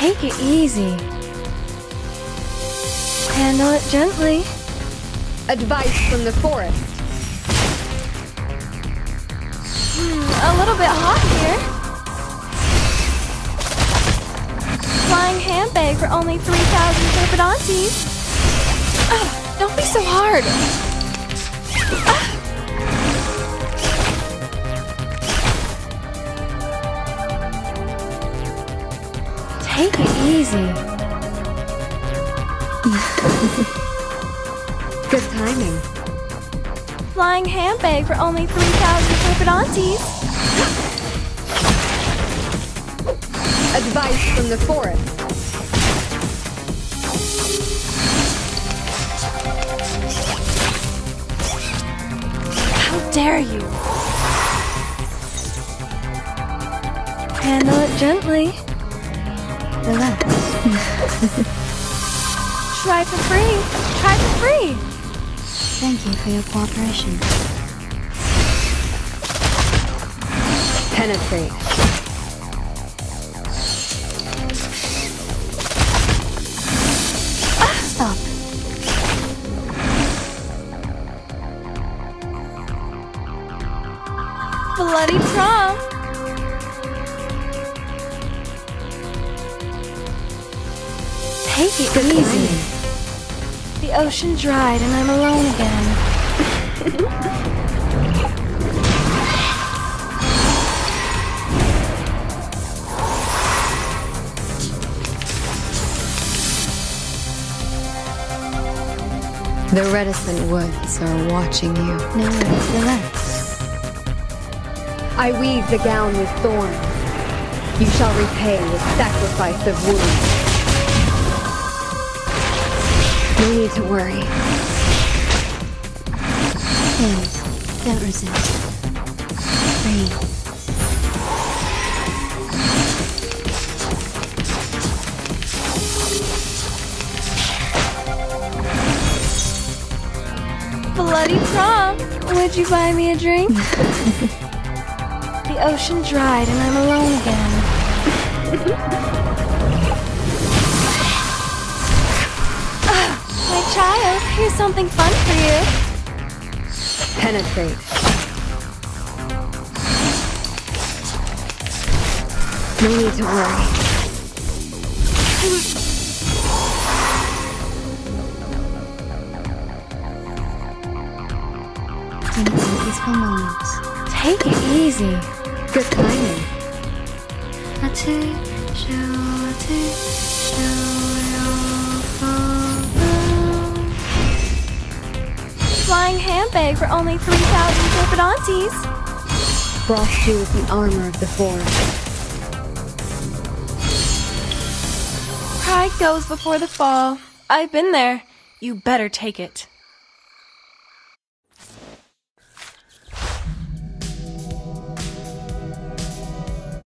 Take it easy. Handle it gently. Advice from the forest. Hmm, a little bit hot here. Flying handbag for only 3,000 Serpedontes. Ah, don't be so hard. Take it easy. Good timing. Flying handbag for only 3,000 Serpedontes. Advice from the forest. How dare you? Handle it gently. Relax. Try for free. Try for free. Thank you for your cooperation. Penetrate. Bloody prom. Take it Good easy. The ocean dried and I'm alone again. The reticent woods are watching you. No worries, relax. I weave the gown with thorns. You shall repay with sacrifice of wounds. No need to worry. Please, don't resist. Breathe. Bloody prom! Would you buy me a drink? the ocean dried and I'm alone again. My child, here's something fun for you. Penetrate. No need to worry. Twenty peaceful moments. Take it easy. Good timing. Latte, show, latte, Flying handbag for only 3,000 Serpedontes. Frost you with the armor of the forest. Pride goes before the fall. I've been there. You better take it.